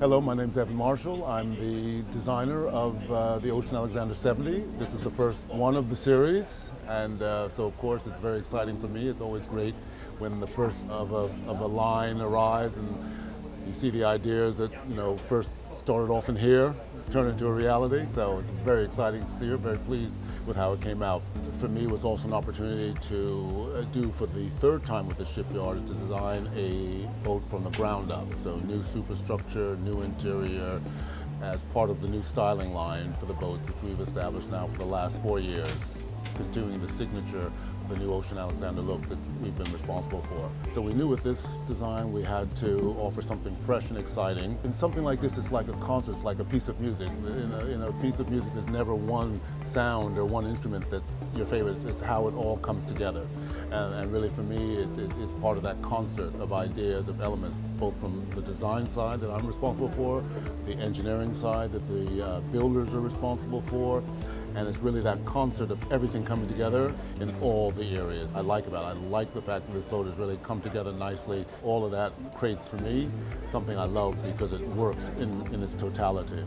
Hello, my name is Evan Marshall. I'm the designer of uh, the Ocean Alexander 70. This is the first one of the series, and uh, so of course it's very exciting for me. It's always great when the first of a, of a line arrives and you see the ideas that you know first started off in here turn into a reality. So it's very exciting to see her. Very pleased with how it came out. For me, it was also an opportunity to uh, do for the third time with the shipyard is to design a boat from the ground up. So new superstructure, new interior, as part of the new styling line for the boat, which we've established now for the last four years, continuing the signature of the new Ocean Alexander look that we've been responsible for. So we knew with this design we had to offer something fresh and exciting. And something like this, it's like a concert, it's like a piece of music. In a, in a piece of music, there's never one sound or one instrument that's your favorite. It's how it all comes together. And, and really for me, it, it, it's part of that concert of ideas, of elements, both from the design side that I'm responsible for, the engineering side that the uh, builders are responsible for, and it's really that concert of everything coming together in all the areas. I like about it. I like the fact that this boat has really come together nicely. All of that creates for me something I love because it works in, in its totality.